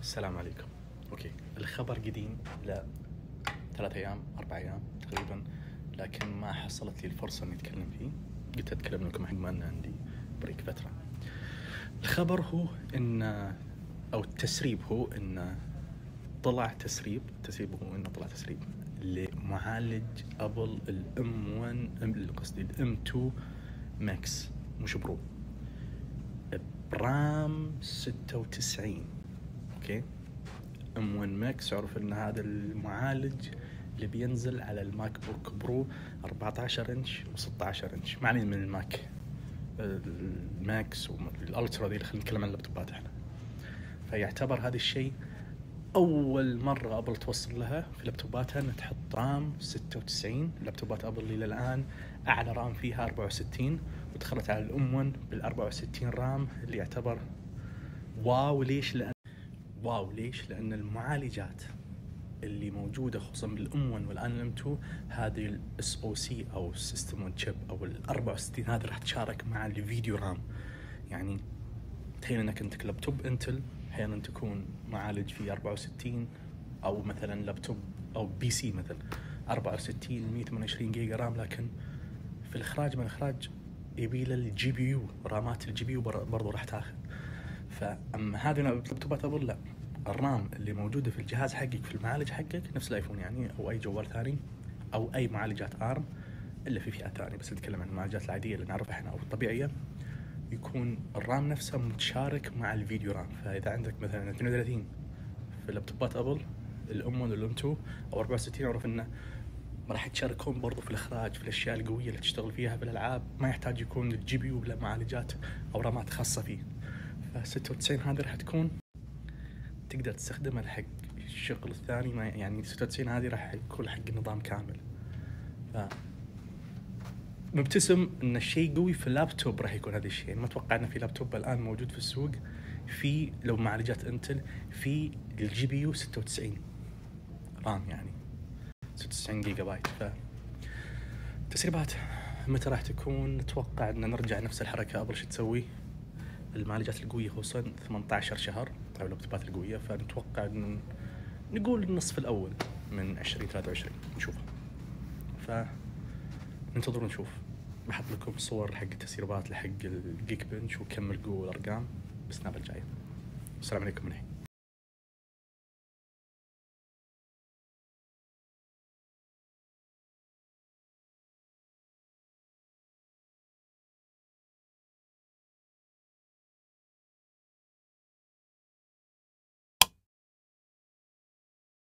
السلام عليكم. OK. الخبر قديم لا ثلاث أيام أربع أيام تقريبا لكن ما حصلت لي الفرصة إني أتكلم فيه. قلت أتكلم لكم حق ما عندي break فترة. الخبر هو إن أو التسريب هو إن طلع تسريب. التسريب هو انه طلع تسريب لمعالج Apple ال M 1 قصدي ال M 2 Max مش Pro. ب RAM 96 OK. M 1 Max عرف إن هذا المعالج اللي بينزل على ال MacBook Pro 14 إنش و16 إنش. ما علينا من ال Mac. ال Max وال Ultra دي خلينا نتكلم عن اللابتوبات إحنا. فيعتبر هذا الشيء أول مرة Apple توصل لها في لابتوباتها إنها تحط RAM 96 لابتوبات Apple اللي الآن أعلى RAM فيها 64 ودخلت على ال M 1 بال 64 RAM اللي يعتبر wow. ليش؟ لأن wow ليش؟ لأن المعالجات اللي موجودة خصوصا بال M 1 والآن ال M 2 هذه ال SOC أو system on chip أو ال 64 هذه راح تشارك مع ال video RAM. يعني تخيل إنك انت لابتوب Intel أحيانا تكون معالج فيه 64 أو مثلا لابتوب أو PC مثلا. 64 128 giga RAM لكن في الإخراج من الإخراج يبي له ال GPU رامات ال GPU برضه راح تاخذ. فأما هذه اللابتوبات Apple لا ال RAM اللي موجودة في الجهاز حقك في المعالج حقك نفس ال iPhone يعني أو أي جوال ثاني أو أي معالجات ARM إلا في فئات ثانية بس نتكلم عن المعالجات العادية اللي نعرفها إحنا أو الطبيعية يكون ال RAM نفسه متشارك مع ال video RAM. فإذا عندك مثلا 32 في لابتوبات Apple ال M 1 وال M 2 أو 64 أعرف إنه راح يتشاركون برضو في الإخراج في الأشياء القوية اللي تشتغل فيها في الألعاب ما يحتاج يكون ال GPU له معالجات أو رامات خاصة فيه. 96 هذه راح تكون. تقدر تستخدمها حق الشغل الثاني ما يعني 96 هذه راح يكون حق النظام كامل. ف مبتسم إن الشيء قوي في اللابتوب راح يكون هذا الشيء. يعني ما أتوقع إنه في لابتوب الآن موجود في السوق. في لو معالجات Intel في ال GPU 96 RAM يعني. 96 جيجا بايت ف تسريبات متى راح تكون؟ نتوقع إن نرجع نفس الحركة. Apple شو تسوي؟ المعالجات القوية خصوصا 18 شهر أو اللابتوبات القوية فنتوقع انه نقول النصف الأول من 2023 نشوفها. ف ننتظر ونشوف. بحط لكم صور حق التسريبات لحق الجيك بنش وكم القوة والأرقام بالسناب الجايه السلام عليكم من الحين